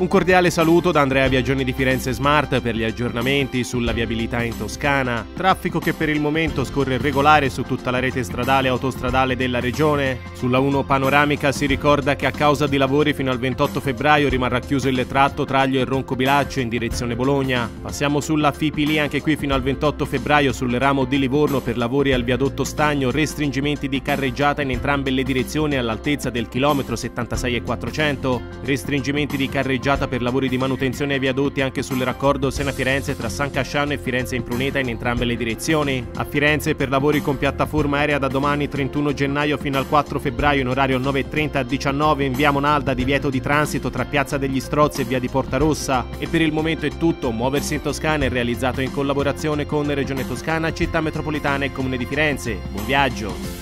Un cordiale saluto da Andrea Viaggioni di Firenze Smart per gli aggiornamenti sulla viabilità in Toscana. Traffico che per il momento scorre regolare su tutta la rete stradale e autostradale della regione. Sulla 1 panoramica si ricorda che a causa di lavori fino al 28 febbraio rimarrà chiuso il tratto Traglio e Ronco Bilaccio in direzione Bologna. Passiamo sulla Fipili anche qui fino al 28 febbraio sul ramo di Livorno per lavori al viadotto Stagno, restringimenti di carreggiata in entrambe le direzioni all'altezza del chilometro 76 e 400, restringimenti di carreggiata privilegiata per lavori di manutenzione ai viadotti anche sul raccordo Sena-Firenze tra San Casciano e Firenze Impruneta in entrambe le direzioni. A Firenze per lavori con piattaforma aerea da domani 31 gennaio fino al 4 febbraio in orario 9.30 a 19 in via Monalda divieto di transito tra Piazza degli Strozzi e via di Porta Rossa. E per il momento è tutto, Muoversi in Toscana è realizzato in collaborazione con Regione Toscana, Città Metropolitana e Comune di Firenze. Buon viaggio!